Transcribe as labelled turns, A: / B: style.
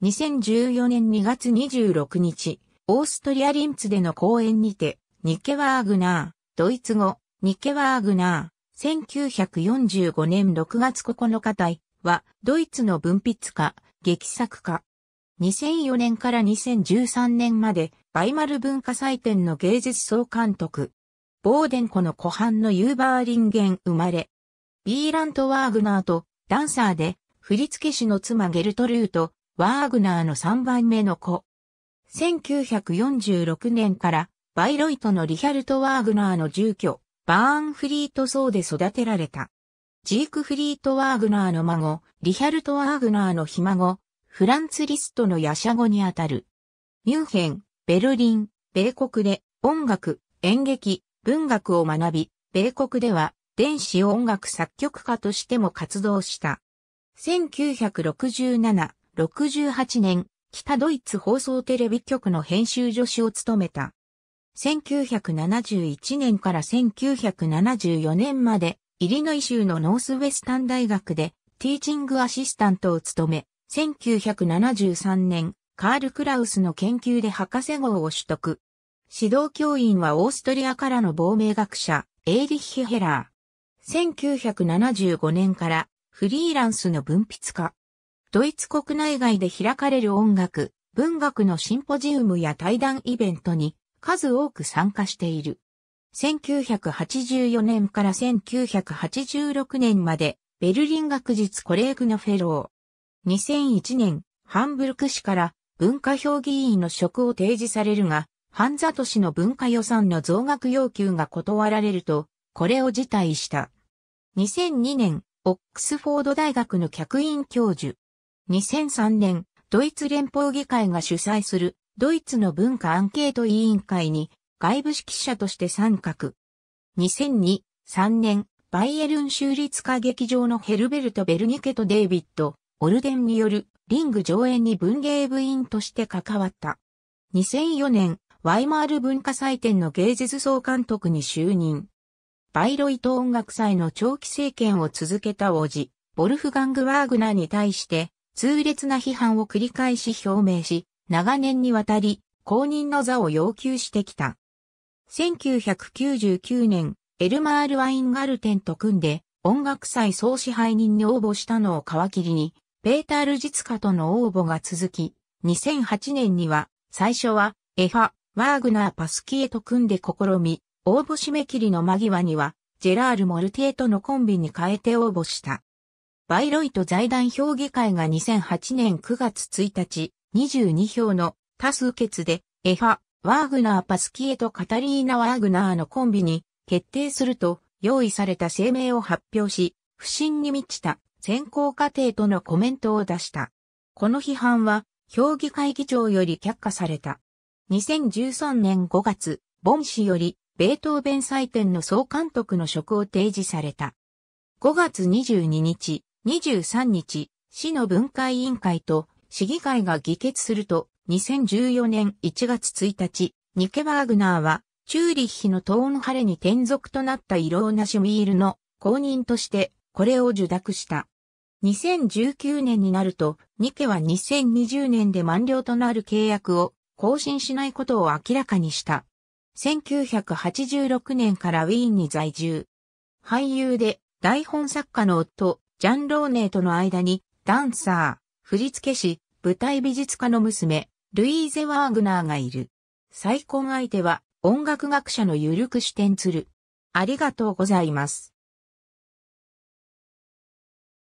A: 2014年2月26日、オーストリアリンツでの公演にて、ニケワーグナー、ドイツ語、ニケワーグナー、1945年6月9日隊は、ドイツの文筆家、劇作家。2004年から2013年まで、バイマル文化祭典の芸術総監督。ボーデン湖の湖畔のユーバーリンゲン生まれ。ビーラント・ワーグナーとダンサーで振付師の妻ゲルトルート、ワーグナーの3番目の子。1946年からバイロイトのリヒャルト・ワーグナーの住居、バーンフリート層で育てられた。ジークフリート・ワーグナーの孫、リヒャルト・ワーグナーのひ孫、フランツ・リストのヤシャ語にあたる。ミュンヘン、ベルリン、米国で音楽、演劇、文学を学び、米国では電子音楽作曲家としても活動した。1967、68年、北ドイツ放送テレビ局の編集助手を務めた。1971年から1974年まで、イリノイ州のノースウェスタン大学でティーチングアシスタントを務め、1973年、カール・クラウスの研究で博士号を取得。指導教員はオーストリアからの亡命学者、エーリッヒ・ヘラー。1975年からフリーランスの文筆家。ドイツ国内外で開かれる音楽、文学のシンポジウムや対談イベントに数多く参加している。1984年から1986年までベルリン学術コレーグのフェロー。2001年、ハンブルク市から文化評議員の職を提示されるが、ハンザ都市の文化予算の増額要求が断られると、これを辞退した。2002年、オックスフォード大学の客員教授。2003年、ドイツ連邦議会が主催するドイツの文化アンケート委員会に外部指揮者として参画。2002、3年、バイエルン州立歌劇場のヘルベルト・ベルニケとデイビッド、オルデンによるリング上演に文芸部員として関わった。2004年、ワイマール文化祭典の芸術総監督に就任。バイロイト音楽祭の長期政権を続けた王子、ボルフガング・ワーグナーに対して、痛烈な批判を繰り返し表明し、長年にわたり公認の座を要求してきた。1999年、エルマール・ワインガルテンと組んで音楽祭総支配人に応募したのを皮切りに、ペータール・ジツカとの応募が続き、2008年には最初はエファ、ワーグナー・パスキエと組んで試み、応募締め切りの間際には、ジェラール・モルティエとのコンビに変えて応募した。バイロイト財団評議会が2008年9月1日、22票の多数決で、エファ、ワーグナー・パスキエとカタリーナ・ワーグナーのコンビに決定すると、用意された声明を発表し、不信に満ちた選考過程とのコメントを出した。この批判は、評議会議長より却下された。2013年5月、ボン氏より、ベートーベン祭典の総監督の職を提示された。5月22日、23日、市の分会委員会と市議会が議決すると、2014年1月1日、ニケバーグナーは、チューリッヒのトーンハレに転属となったイローナ・シュミールの公認として、これを受諾した。2019年になると、ニケは2020年で満了となる契約を更新しないことを明らかにした。1986年からウィーンに在住。俳優で台本作家の夫、ジャン・ローネーとの間に、ダンサー、振付師、舞台美術家の娘、ルイーゼ・ワーグナーがいる。再婚相手は、音楽学者のゆるく視点つる。ありがとうございます。